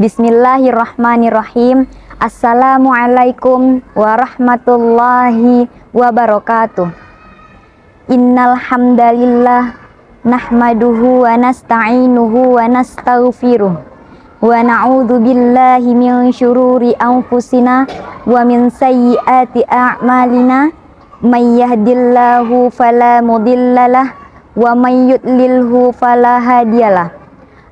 Bismillahirrahmanirrahim. Assalamualaikum warahmatullahi wabarakatuh. Innal hamdalillah nahmaduhu wa nasta'inuhu wa nastaghfiruh wa na'udzu billahi min syururi anfusina wa min sayyiati a'malina may yahdillahu fala mudhillalah wa may yudlilhu fala hadiyalah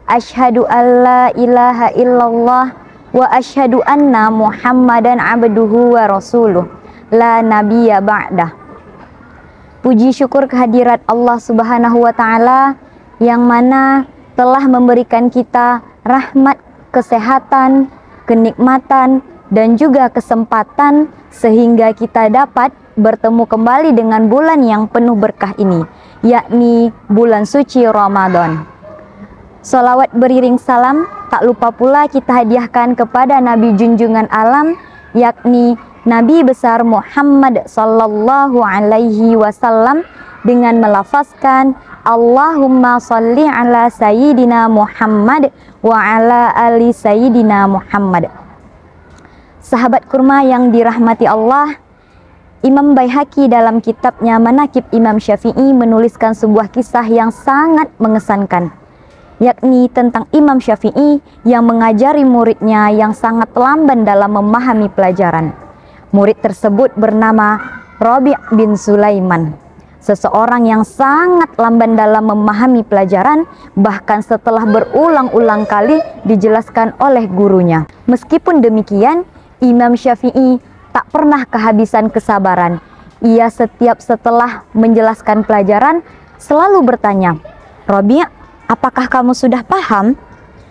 Ashhadu an la ilaha illallah wa ashhadu anna Muhammadan abduhu wa rasuluh la nabiyya ba'dah. Puji syukur kehadirat Allah Subhanahu wa taala yang mana telah memberikan kita rahmat, kesehatan, kenikmatan dan juga kesempatan sehingga kita dapat bertemu kembali dengan bulan yang penuh berkah ini, yakni bulan suci Ramadan. Salawat beriring salam tak lupa pula kita hadiahkan kepada Nabi junjungan alam yakni Nabi besar Muhammad sallallahu alaihi wasallam dengan melafazkan Allahumma salli ala sayyidina Muhammad wa ala ali sayyidina Muhammad. Sahabat kurma yang dirahmati Allah, Imam Baihaqi dalam kitabnya Manakib Imam Syafi'i menuliskan sebuah kisah yang sangat mengesankan yakni tentang Imam Syafi'i yang mengajari muridnya yang sangat lamban dalam memahami pelajaran. Murid tersebut bernama Robi' bin Sulaiman. Seseorang yang sangat lamban dalam memahami pelajaran, bahkan setelah berulang-ulang kali dijelaskan oleh gurunya. Meskipun demikian, Imam Syafi'i tak pernah kehabisan kesabaran. Ia setiap setelah menjelaskan pelajaran selalu bertanya, Robi' apakah kamu sudah paham?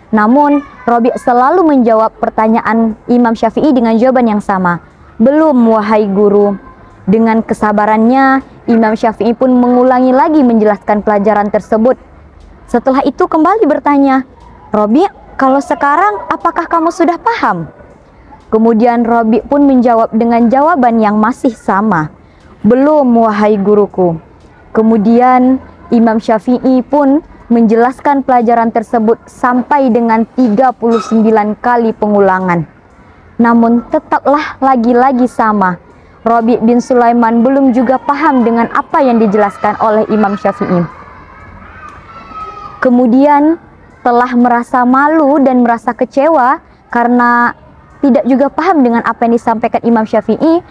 Namun, Robi selalu menjawab pertanyaan Imam Syafi'i dengan jawaban yang sama. Belum, wahai guru. Dengan kesabarannya, Imam Syafi'i pun mengulangi lagi menjelaskan pelajaran tersebut. Setelah itu kembali bertanya, Robi, kalau sekarang apakah kamu sudah paham? Kemudian Robi pun menjawab dengan jawaban yang masih sama. Belum, wahai guruku. Kemudian Imam Syafi'i pun menjelaskan pelajaran tersebut sampai dengan 39 kali pengulangan. Namun tetaplah lagi-lagi sama. Robi bin Sulaiman belum juga paham dengan apa yang dijelaskan oleh Imam Syafi'i. Kemudian telah merasa malu dan merasa kecewa karena tidak juga paham dengan apa yang disampaikan Imam Syafi'i,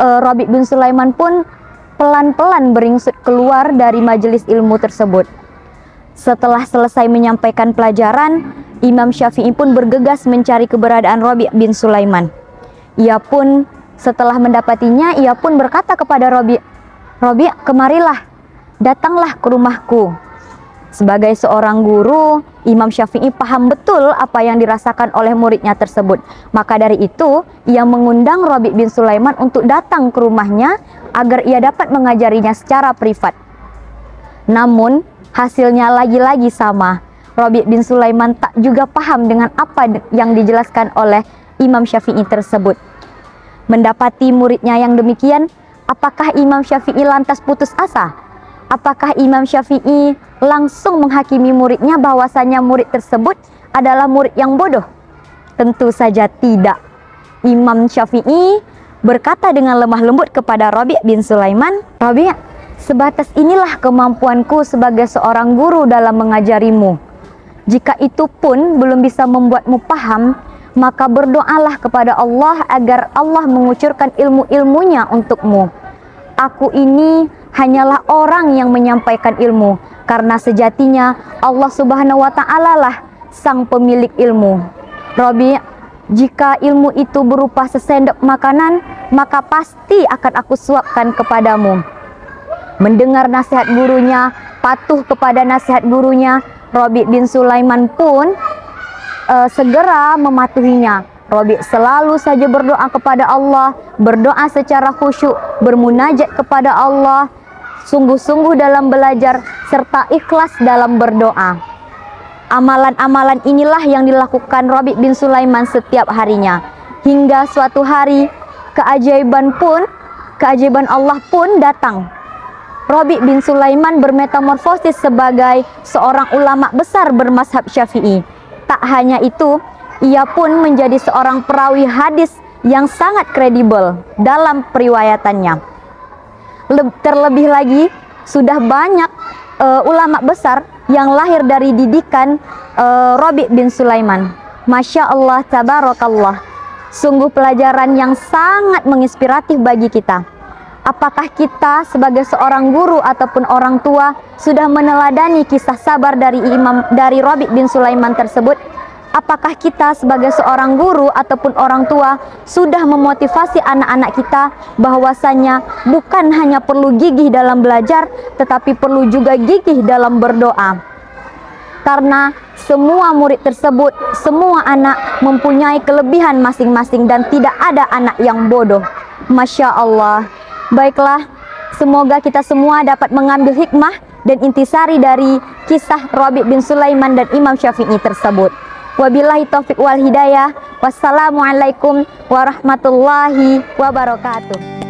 uh, Rabi bin Sulaiman pun pelan-pelan beringsut keluar dari majelis ilmu tersebut. Setelah selesai menyampaikan pelajaran, Imam Syafi'i pun bergegas mencari keberadaan Rabi' bin Sulaiman. Ia pun setelah mendapatinya, ia pun berkata kepada Rabi', Rabi' kemarilah, datanglah ke rumahku. Sebagai seorang guru, Imam Syafi'i paham betul apa yang dirasakan oleh muridnya tersebut. Maka dari itu, ia mengundang Rabi' bin Sulaiman untuk datang ke rumahnya agar ia dapat mengajarinya secara privat. Namun, Hasilnya lagi-lagi sama. Robi bin Sulaiman tak juga paham dengan apa yang dijelaskan oleh Imam Syafi'i tersebut. Mendapati muridnya yang demikian, apakah Imam Syafi'i lantas putus asa? Apakah Imam Syafi'i langsung menghakimi muridnya bahwasanya murid tersebut adalah murid yang bodoh? Tentu saja tidak. Imam Syafi'i berkata dengan lemah lembut kepada Rabi' bin Sulaiman, Rabi' Sebatas inilah kemampuanku sebagai seorang guru dalam mengajarimu. Jika itu pun belum bisa membuatmu paham, maka berdoalah kepada Allah agar Allah mengucurkan ilmu-ilmunya untukmu. Aku ini hanyalah orang yang menyampaikan ilmu, karena sejatinya Allah Subhanahu wa Ta'ala lah sang pemilik ilmu. Robi, jika ilmu itu berupa sesendok makanan, maka pasti akan aku suapkan kepadamu mendengar nasihat gurunya, patuh kepada nasihat gurunya, Robi bin Sulaiman pun uh, segera mematuhinya. Robi selalu saja berdoa kepada Allah, berdoa secara khusyuk, bermunajat kepada Allah, sungguh-sungguh dalam belajar serta ikhlas dalam berdoa. Amalan-amalan inilah yang dilakukan Robi bin Sulaiman setiap harinya. Hingga suatu hari keajaiban pun, keajaiban Allah pun datang Robi bin Sulaiman bermetamorfosis sebagai seorang ulama besar bermazhab Syafi'i. Tak hanya itu, Ia pun menjadi seorang perawi hadis yang sangat kredibel dalam periwayatannya. Terlebih lagi, sudah banyak uh, ulama besar yang lahir dari didikan uh, Robi bin Sulaiman. Masya Allah, tabarakallah. Sungguh pelajaran yang sangat menginspiratif bagi kita. Apakah kita sebagai seorang guru ataupun orang tua sudah meneladani kisah sabar dari Imam dari Robi bin Sulaiman tersebut? Apakah kita sebagai seorang guru ataupun orang tua sudah memotivasi anak-anak kita bahwasanya bukan hanya perlu gigih dalam belajar tetapi perlu juga gigih dalam berdoa? Karena semua murid tersebut, semua anak mempunyai kelebihan masing-masing dan tidak ada anak yang bodoh. Masya Allah. Baiklah, semoga kita semua dapat mengambil hikmah dan intisari dari kisah Rabi bin Sulaiman dan Imam Syafi'i tersebut. Wabillahi taufik wal hidayah. Wassalamualaikum warahmatullahi wabarakatuh.